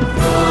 Oh.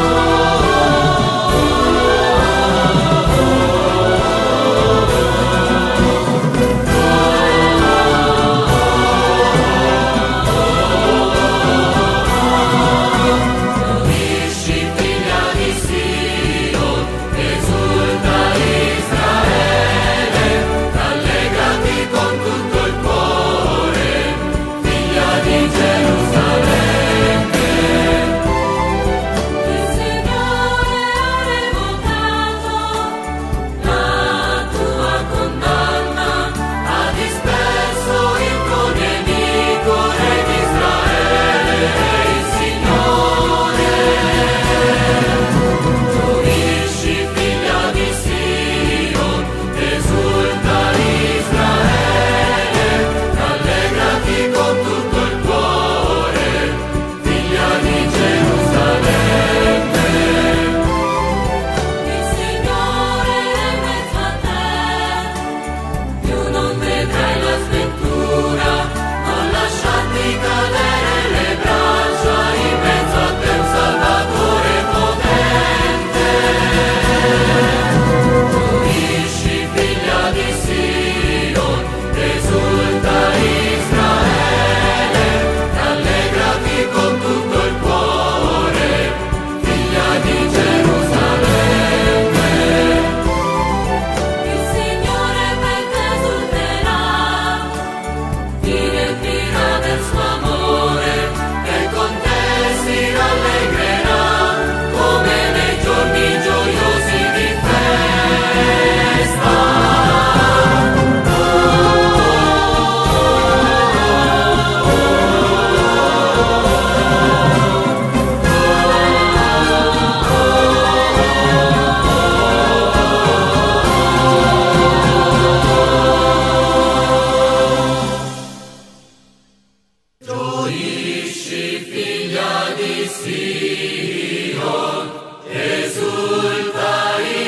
di Sion, esulta in